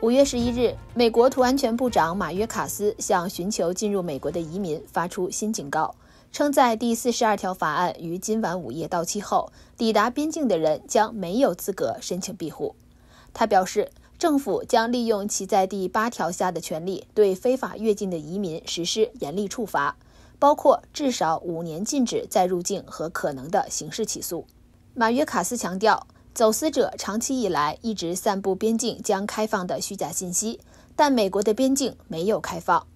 五月十一日，美国土安全部长马约卡斯向寻求进入美国的移民发出新警告，称在第四十二条法案于今晚午夜到期后，抵达边境的人将没有资格申请庇护。他表示，政府将利用其在第八条下的权利，对非法越境的移民实施严厉处罚，包括至少五年禁止再入境和可能的刑事起诉。马约卡斯强调，走私者长期以来一直散布边境将开放的虚假信息，但美国的边境没有开放。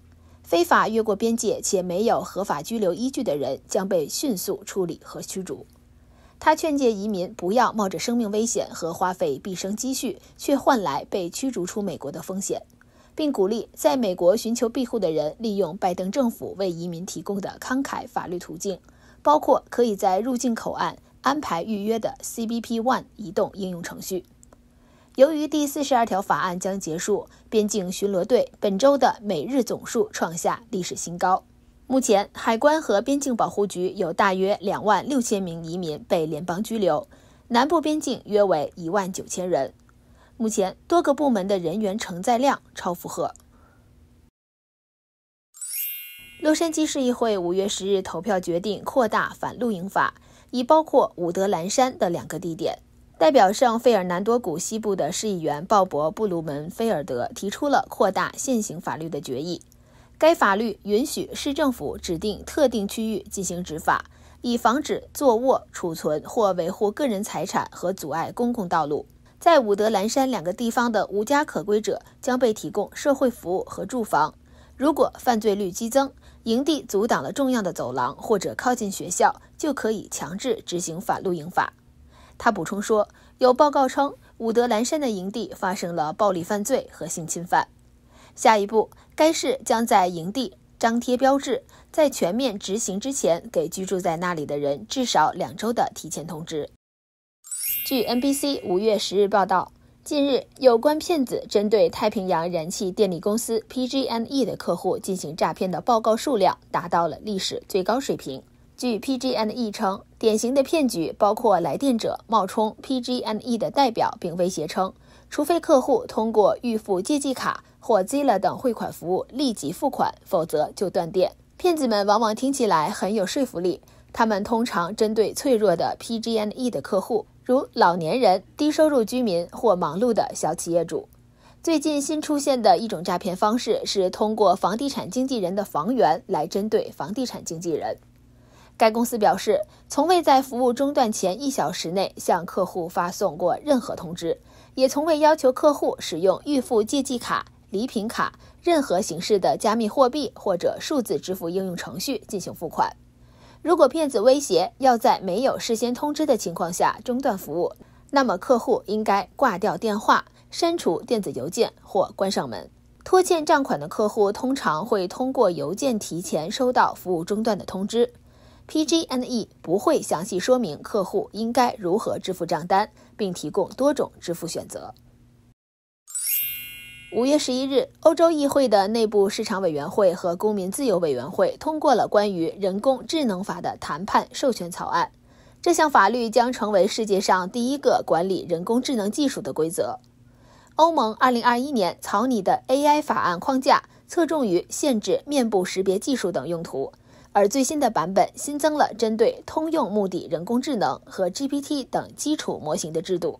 非法越过边界且没有合法居留依据的人将被迅速处理和驱逐。他劝诫移民不要冒着生命危险和花费毕生积蓄，却换来被驱逐出美国的风险，并鼓励在美国寻求庇护的人利用拜登政府为移民提供的慷慨法律途径，包括可以在入境口岸。安排预约的 CBP One 移动应用程序。由于第四十二条法案将结束，边境巡逻队本周的每日总数创下历史新高。目前，海关和边境保护局有大约两万六千名移民被联邦拘留，南部边境约为一万九千人。目前，多个部门的人员承载量超负荷。洛杉矶市议会五月十日投票决定扩大反露营法。已包括伍德兰山的两个地点。代表圣费尔南多谷西部的市议员鲍勃·布鲁门菲尔德提出了扩大现行法律的决议。该法律允许市政府指定特定区域进行执法，以防止坐卧、储存或维护个人财产和阻碍公共道路。在伍德兰山两个地方的无家可归者将被提供社会服务和住房。如果犯罪率激增，营地阻挡了重要的走廊或者靠近学校，就可以强制执行反露营法。他补充说，有报告称伍德兰山的营地发生了暴力犯罪和性侵犯。下一步，该市将在营地张贴标志，在全面执行之前，给居住在那里的人至少两周的提前通知。据 NBC 五月十日报道。近日，有关骗子针对太平洋燃气电力公司 PG&E 的客户进行诈骗的报告数量达到了历史最高水平。据 PG&E 称，典型的骗局包括来电者冒充 PG&E 的代表，并威胁称，除非客户通过预付借记卡或 Zelle 等汇款服务立即付款，否则就断电。骗子们往往听起来很有说服力，他们通常针对脆弱的 PG&E 的客户。如老年人、低收入居民或忙碌的小企业主。最近新出现的一种诈骗方式是通过房地产经纪人的房源来针对房地产经纪人。该公司表示，从未在服务中断前一小时内向客户发送过任何通知，也从未要求客户使用预付借记卡、礼品卡、任何形式的加密货币或者数字支付应用程序进行付款。如果骗子威胁要在没有事先通知的情况下中断服务，那么客户应该挂掉电话、删除电子邮件或关上门。拖欠账款的客户通常会通过邮件提前收到服务中断的通知。PG&E 不会详细说明客户应该如何支付账单，并提供多种支付选择。五月十一日，欧洲议会的内部市场委员会和公民自由委员会通过了关于人工智能法的谈判授权草案。这项法律将成为世界上第一个管理人工智能技术的规则。欧盟二零二一年草拟的 AI 法案框架侧重于限制面部识别技术等用途，而最新的版本新增了针对通用目的人工智能和 GPT 等基础模型的制度。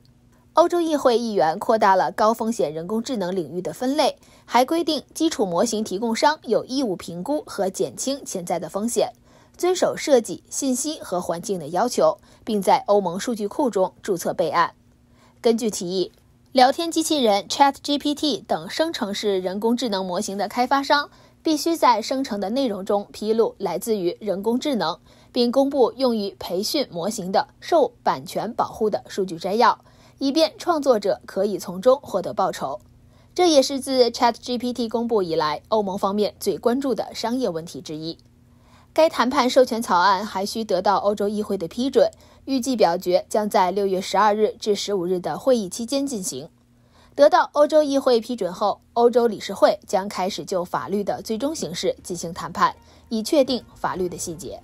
欧洲议会议员扩大了高风险人工智能领域的分类，还规定基础模型提供商有义务评估和减轻潜在的风险，遵守设计、信息和环境的要求，并在欧盟数据库中注册备案。根据提议，聊天机器人 ChatGPT 等生成式人工智能模型的开发商必须在生成的内容中披露来自于人工智能，并公布用于培训模型的受版权保护的数据摘要。以便创作者可以从中获得报酬，这也是自 ChatGPT 公布以来欧盟方面最关注的商业问题之一。该谈判授权草案还需得到欧洲议会的批准，预计表决将在六月十二日至十五日的会议期间进行。得到欧洲议会批准后，欧洲理事会将开始就法律的最终形式进行谈判，以确定法律的细节。